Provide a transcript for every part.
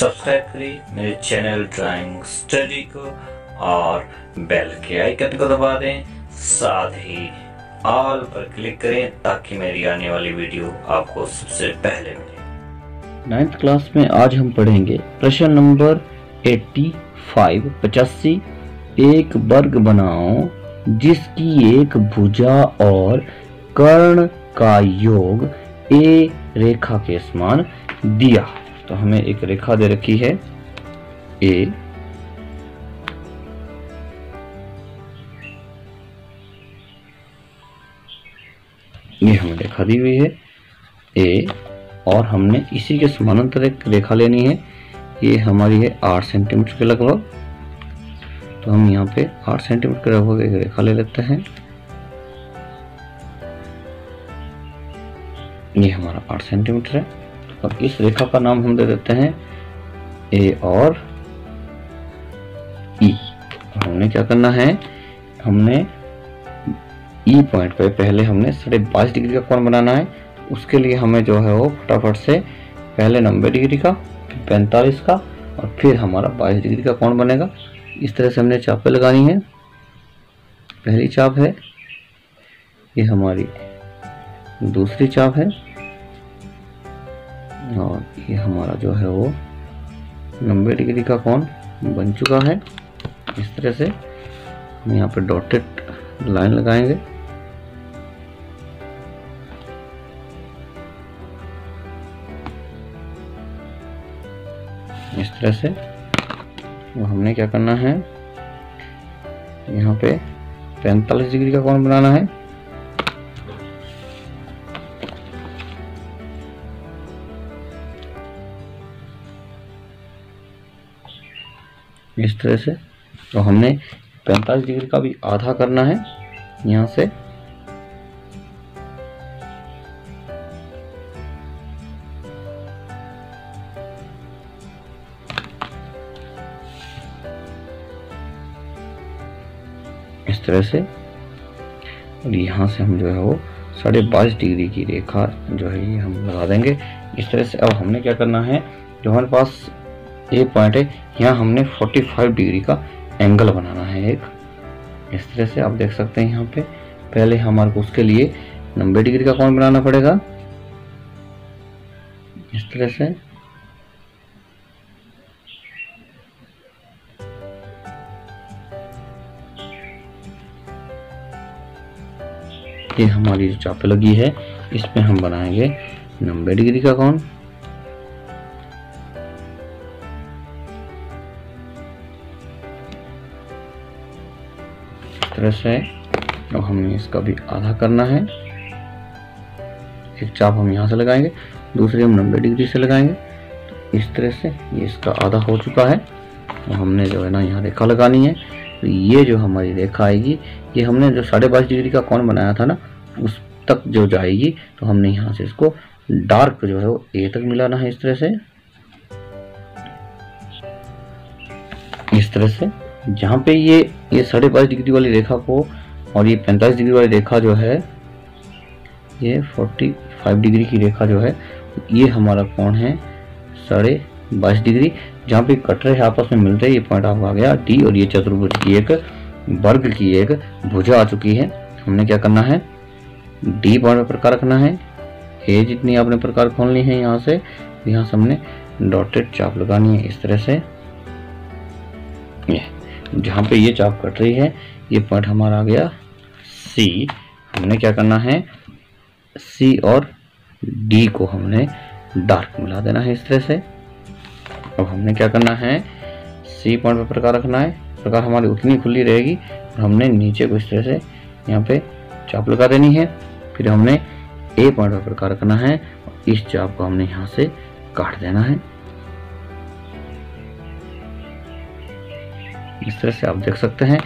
Subscribe करें, मेरे channel drawing study को और बेल के आइकन को दबा दें। साथ ही ऑल पर क्लिक करें ताकि मेरी आने वाली वीडियो आपको सबसे पहले मिले। नाइन्थ क्लास में आज हम पढ़ेंगे प्रश्न नंबर 85 पचासी। एक वर्ग बनाओ, जिसकी एक भुजा और कर्ण का योग ए रेखा के समान दिया। तो हमें एक रेखा दे रखी है ए ये हमें रेखा दी हुई है ए और हमने इसी के समानांतर एक रेखा लेनी है, ये हमारी है आठ सेंटीमीटर के लगभग। तो हम यहाँ पे आठ सेंटीमीटर के लगभग एक रेखा ले लेते हैं। ये हमारा आठ सेंटीमीटर है। और इस रेखा का नाम हम दे देते हैं ए और ई e. हमने क्या करना है? हमने ई e पॉइंट पे पहले हमने साढ़े बाईस डिग्री का कोण बनाना है। उसके लिए हमें जो है वो फटाफट से पहले नब्बे डिग्री का, फिर पैंतालीस का और फिर हमारा बाईस डिग्री का कोण बनेगा। इस तरह से हमने चापें लगानी है। पहली चाप है, ये हमारी दूसरी चाप है। और ये हमारा जो है वो नब्बे डिग्री का कौन बन चुका है। इस तरह से हम यहाँ पे डॉटेड लाइन लगाएँगे। इस तरह से वो हमने क्या करना है? यहाँ पे 45 डिग्री का कौन बनाना है। इस तरह से। तो हमने 45 डिग्री का भी आधा करना है। यहाँ से। इस तरह से। और यहाँ से हम जो है वो साढ़े बाईस डिग्री की रेखा जो है ये हम लगा देंगे। इस तरह से अब हमने क्या करना है? जो हमारे पास एक पॉइंट है, यहाँ हमने 45 डिग्री का एंगल बनाना है एक। इस तरह से आप देख सकते हैं यहाँ पे। पहले हमारे को उसके लिए नब्बे डिग्री का कोण बनाना पड़ेगा। इस तरह से। ये हमारी जो चाप लगी है इसमें हम बनाएँगे नब्बे डिग्री का कोण। तरह से अब हमें इसका भी आधा करना है। एक चाप हम यहाँ से लगाएँगे, दूसरी हम नब्बे डिग्री से लगाएँगे। तो इस तरह से ये इसका आधा हो चुका है। तो हमने जो है ना यहाँ रेखा लगानी है। तो ये जो हमारी रेखा आएगी, ये हमने जो साढ़े बाईस डिग्री का कौन बनाया था ना, उस तक जो जाएगी तो हमने यहाँ से इसको डार्क जो है वो ए तक मिलाना है इस तरह से। इस तरह से जहाँ पे ये ये साढ़े बाईस डिग्री वाली रेखा को और ये पैंतालीस डिग्री वाली रेखा जो है, ये फोर्टी फाइव डिग्री की रेखा जो है, ये हमारा कोण है साढ़े बाईस डिग्री, जहाँ पे कट रहे आपस में मिल रहे ये पॉइंट आपको आ गया डी और ये चतुर्भुज की एक वर्ग की एक भुजा आ चुकी है। हमने क्या करना है? डी पॉइंट पर प्रकार रखना है। ए जितनी आपने प्रकार खोलनी है यहाँ से यहाँ से हमने डॉटेड चाप लगानी है इस तरह से। जहाँ पे ये चाप कट रही है, ये पॉइंट हमारा आ गया सी हमने क्या करना है? सी और डी को हमने डार्क मिला देना है इस तरह से। अब हमने क्या करना है? सी पॉइंट पर प्रकार रखना है। प्रकार हमारी उतनी खुली रहेगी और हमने नीचे को इस तरह से यहाँ पे चाप लगा देनी है। फिर हमने ए पॉइंट पर प्रकार रखना है इस चाप को हमने यहाँ से काट देना है। इस तरह से आप देख सकते हैं,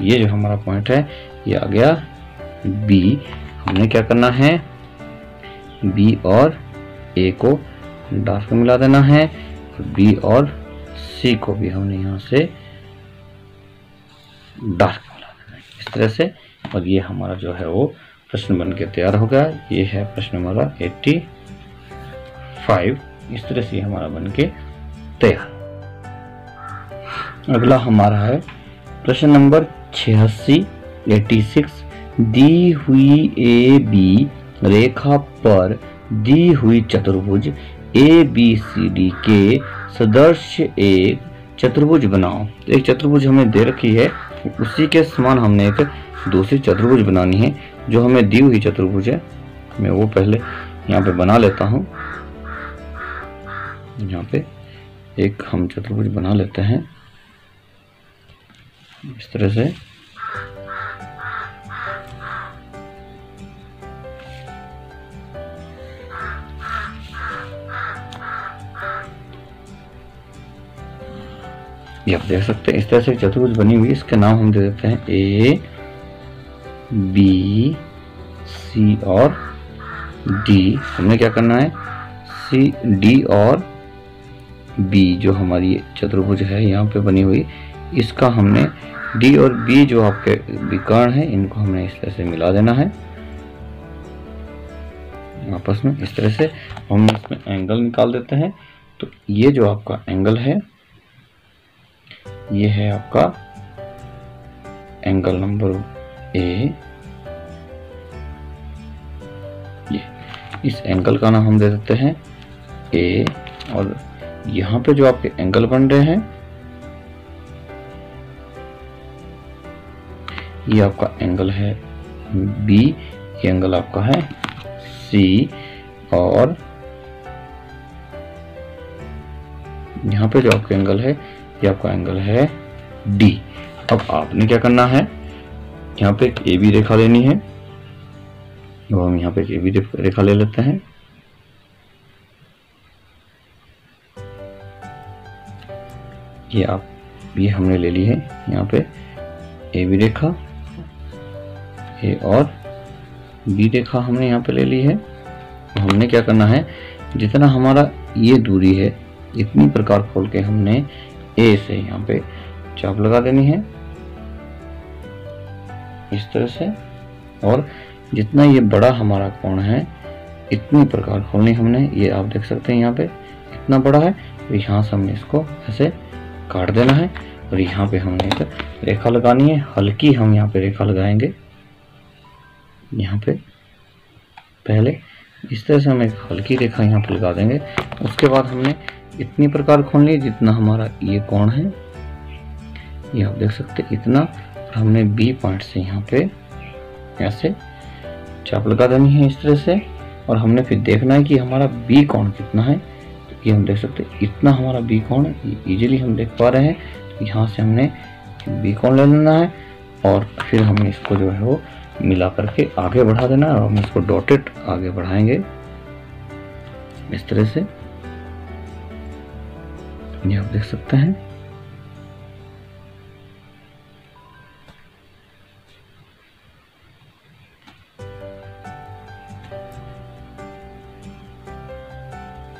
ये जो हमारा पॉइंट है, ये आ गया बी हमने क्या करना है? बी और ए को डार्क में मिला देना है बी और सी को भी हमने यहाँ से डार्क मिला देना है। इस तरह से, और ये हमारा जो है वो प्रश्न बन के तैयार हो गया। ये है प्रश्न हमारा एट्टी फाइव इस तरह से हमारा बन के तैयार। अगला हमारा है। प्रश्न नंबर छियासी एटी सिक्स दी हुई ए बी रेखा पर दी हुई चतुर्भुज ए बी सी डी के सदृश एक चतुर्भुज बनाओ। एक चतुर्भुज हमें दे रखी है, उसी के समान हमने एक दूसरी चतुर्भुज बनानी है, जो हमें दी हुई चतुर्भुज है। मैं वो पहले यहाँ पे बना लेता हूँ। यहाँ पे एक हम चतुर्भुज बना लेते हैं। इस तरह से। ये आप देख सकते हैं, इस तरह से चतुर्भुज बनी हुई इसके नाम हम दे देते हैं ए बी सी और डी हमने क्या करना है? सी डी और बी जो हमारी चतुर्भुज है, यहाँ पे बनी हुई। इसका हमने डी और बी जो आपके विकर्ण है, इनको हमने इस तरह से मिला देना है। आपस में इस तरह से हम इसमें एंगल निकाल देते हैं। तो ये जो आपका एंगल है, ये है आपका एंगल नंबर ए ये, इस एंगल का नाम हम दे देते हैं ए और यहाँ पे जो आपके एंगल बन रहे हैं ये आपका एंगल है बी एंगल आपका है सी और यहाँ पे जो आपका एंगल है, ये आपका एंगल है डी अब आपने क्या करना है? यहाँ पे ए बी रेखा लेनी है। तो हम यहाँ पे ए बी रेखा ले लेते हैं। ये आप ये हमने ले ली है यहाँ पे ए बी रेखा। ए और बी रेखा हमने यहाँ पे ले ली है। तो हमने क्या करना है, जितना हमारा ये दूरी है, इतनी प्रकार खोल के हमने ए से यहाँ पे चाप लगा देनी है। इस तरह से, और जितना ये बड़ा हमारा कोण है, इतनी प्रकार खोलनी हमने। ये आप देख सकते हैं यहाँ पे, इतना बड़ा है तो यहाँ से हमने इसको ऐसे काट देना है, और यहाँ पे हमने एक रेखा लगानी है। हल्की हम यहाँ पे रेखा लगाएँगे। यहाँ पे। पहले इस तरह से हम एक हल्की रेखा यहाँ पे लगा देंगे। उसके बाद हमने इतनी प्रकार खोल ली जितना हमारा ये कोण है। ये आप देख सकते इतना। और हमने बी पॉइंट से यहाँ पे ऐसे चाप लगा देनी है इस तरह से। और हमने फिर देखना है कि हमारा बी कोण कितना है। तो ये हम देख सकते इतना हमारा बी कोण इजीली हम देख पा रहे हैं। यहाँ से हमने बी कोण ले लेना है। और फिर हम इसको जो है वो मिला करके आगे बढ़ा देना और हम इसको डॉटेड आगे बढ़ाएँगे। इस तरह से। ये आप देख सकते हैं।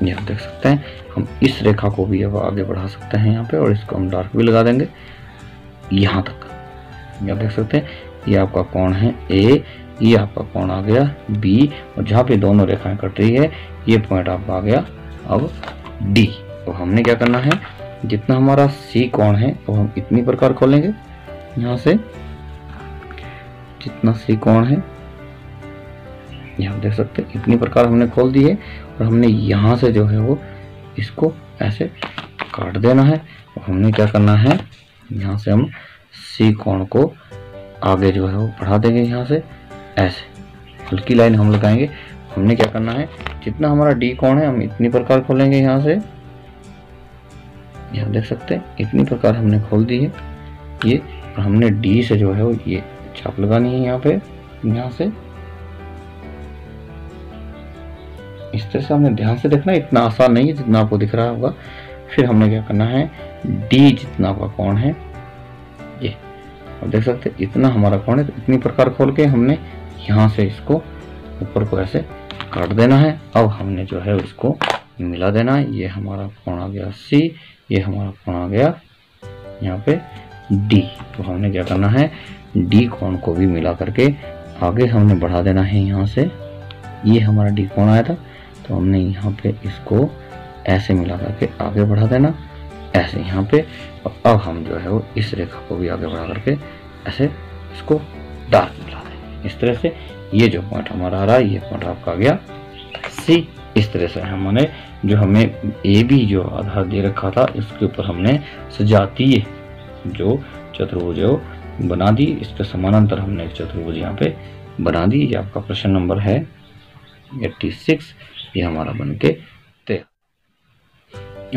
ये आप देख सकते हैं। हम इस रेखा को भी अब आगे बढ़ा सकते हैं यहाँ पे और इसको हम डार्क भी लगा देंगे। यहाँ तक। ये आप देख सकते हैं। ये आपका कोण है ए ये आपका कोण आ गया बी और जहाँ पे दोनों रेखाएँ कट रही है, ये पॉइंट आपका आ गया अब डी तो हमने क्या करना है? जितना हमारा सी कोण है वो हम इतनी प्रकार खोलेंगे। यहाँ से जितना सी कोण है यहाँ देख सकते हैं, इतनी प्रकार हमने खोल दी है, और हमने यहाँ से जो है वो इसको ऐसे काट देना है। और हमने क्या करना है? यहाँ से हम सी कोण को आगे जो है वो बढ़ा देंगे यहाँ से, ऐसे। हल्की लाइन हम लगाएँगे। हमने क्या करना है, जितना हमारा डी कौन है, हम इतनी प्रकार खोलेंगे यहाँ से। यहाँ देख सकते हैं, इतनी प्रकार हमने खोल दी है। ये, और हमने डी से जो है वो ये चाप लगानी है यहाँ पे, यहाँ से। इस तरह से हमने ध्यान से देखना इतना आसान नहीं है जितना आपको दिख रहा होगा। फिर हमने क्या करना है डी जितना आपका कौन है, ये। अब देख सकते हैं, इतना हमारा कौन है तो इतनी प्रकार खोल के हमने यहाँ से इसको ऊपर को ऐसे काट देना है। अब हमने जो है इसको मिला देना है। ये हमारा कोण आ गया सी ये हमारा कोण आ गया यहाँ पे डी तो हमने क्या करना है डी कोण को भी मिला करके आगे हमने बढ़ा देना है यहाँ से। ये हमारा डी कोण आया था तो हमने यहाँ पे इसको ऐसे मिला करके आगे बढ़ा देना। ऐसे यहाँ पे और अब हम जो है वो इस रेखा को भी आगे बढ़ा करके ऐसे इसको डार्क मिला देंगे। इस तरह से ये जो पॉइंट हमारा आ रहा है, ये पॉइंट आपका आ गया। सी इस तरह से हमने जो हमें ए बी जो आधार दे रखा था, इसके ऊपर हमने सजातीय जो चतुर्भुज है बना दी। इसके समानांतर हमने एक चतुर्भुज यहाँ पे बना दी। ये आपका प्रश्न नंबर है 86 ये हमारा बन के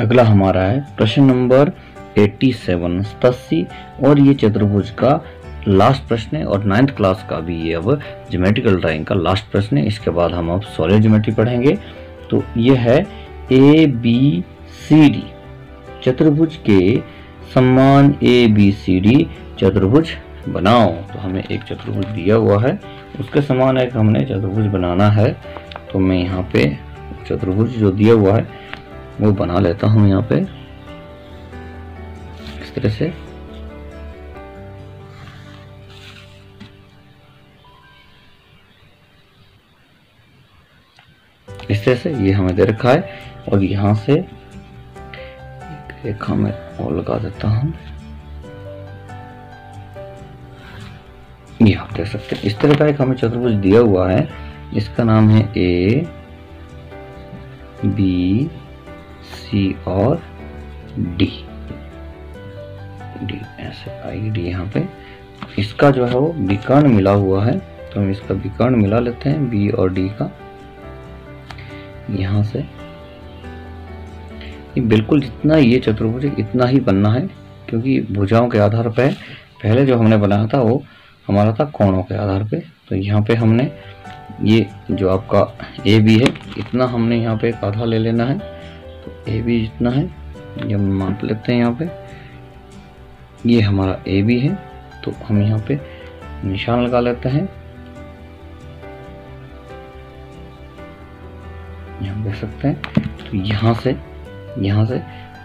अगला हमारा है प्रश्न नंबर 87 सतासी, और ये चतुर्भुज का लास्ट प्रश्न है, और नाइन्थ क्लास का भी ये अब ज्योमेट्रिकल ड्राइंग का लास्ट प्रश्न है। इसके बाद हम अब सॉलिड ज्योमेट्री पढ़ेंगे। तो ये है ए बी सी डी चतुर्भुज के समान ए बी सी डी चतुर्भुज बनाओ। तो हमें एक चतुर्भुज दिया हुआ है। उसके समान एक हमने चतुर्भुज बनाना है। तो मैं यहाँ पे चतुर्भुज जो दिया हुआ है वो बना लेता हूँ यहाँ पे। इस तरह से। इस तरह से ये हमें दे रखा है और यहाँ से एक रेखा में और लगा देता हूँ। ये आप देख सकते हैं। इस तरह का एक हमें चतुर्भुज दिया हुआ है। इसका नाम है ए बी सी और डी। डी, ऐसे आई डी यहाँ पे। इसका जो है वो विकर्ण मिला हुआ है तो हम इसका विकर्ण मिला लेते हैं, बी और डी का। यहाँ से। ये बिल्कुल जितना ये चतुर्भुज इतना ही बनना है, क्योंकि भुजाओं के आधार पर पहले जो हमने बनाया था, वो हमारा था कोणों के आधार पे। तो यहाँ पे हमने ये जो आपका ए बी है, इतना हमने यहाँ पे एक आधा ले लेना है। ए बी जितना है, ये हम माप लेते हैं यहाँ पे। ये हमारा ए बी है तो हम यहाँ पे निशान लगा लेते हैं। यहाँ देख सकते हैं तो यहाँ से यहाँ से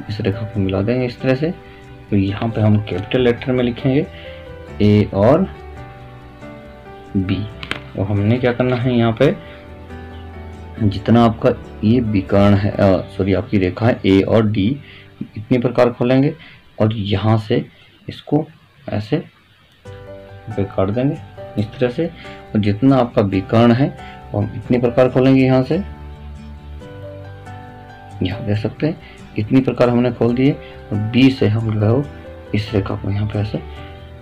इस रेखा को मिला देंगे इस तरह से। तो यहाँ पे हम कैपिटल लेटर में लिखेंगे ए और बी और हमने क्या करना है यहाँ पे? जितना आपका ये विकर्ण है सॉरी आपकी रेखा है ए और डी इतनी प्रकार खोलेंगे और यहाँ से इसको ऐसे काट देंगे, इस तरह से। और जितना आपका विकर्ण है वो हम इतनी प्रकार खोलेंगे यहाँ से। यहाँ देख सकते हैं, इतनी प्रकार हमने खोल दिए। और बी से हम जो है इस रेखा को यहाँ पे ऐसे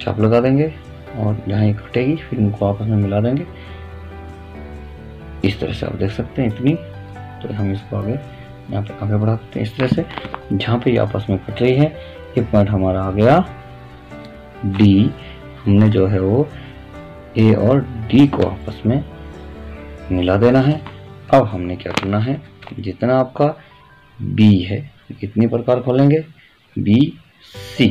चाप लगा देंगे और जहाँ ये कटेगी, फिर इनको आपस में मिला देंगे। इस तरह से आप देख सकते हैं इतनी। तो हम इसको आगे, यहाँ पे आगे बढ़ा सकते हैं इस तरह से। जहाँ पे ये आपस में कट रही है, ये पॉइंट हमारा आ गया डी हमने जो है वो ए और डी को आपस में मिला देना है। अब हमने क्या करना है? जितना आपका बी है, इतनी प्रकार खोलेंगे। बी सी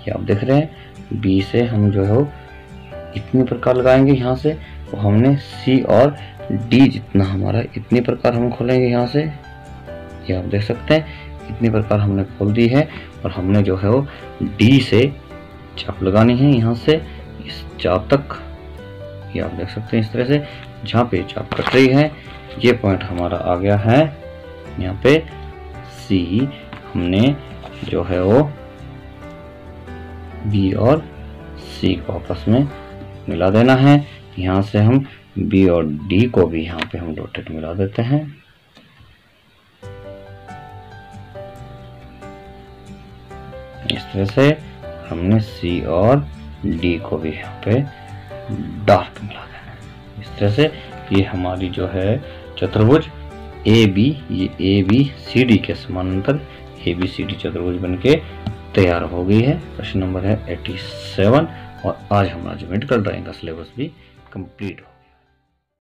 ये आप देख रहे हैं? बी से हम जो है वो इतनी प्रकार लगाएँगे यहाँ से। हमने सी और डी जितना हमारा, इतनी प्रकार हम खोलेंगे यहाँ से। ये आप देख सकते हैं, इतनी प्रकार हमने खोल दी है और हमने जो है वो डी से चाप लगानी है यहाँ से, इस चाप तक। ये आप देख सकते हैं इस तरह से, जहाँ पे चाप कट रही है, ये पॉइंट हमारा आ गया है। यहाँ पे सी हमने जो है वो बी और सी को आपस में मिला देना है। यहाँ से हम बी और डी को भी यहाँ पे हम डॉटेड मिला देते हैं। इस तरह से हमने सी और डी को भी यहाँ पे डार्क मिला देना है। इस तरह से ये हमारी जो है चतुर्भुज ए बी ये ए बी सी डी के समानांतर ए बी सी डी चतुर्भुज बन के तैयार हो गई है। प्रश्न नंबर है 87 और आज हमारा जो मेडिकल ड्राइंग का सिलेबस भी कंप्लीट हो।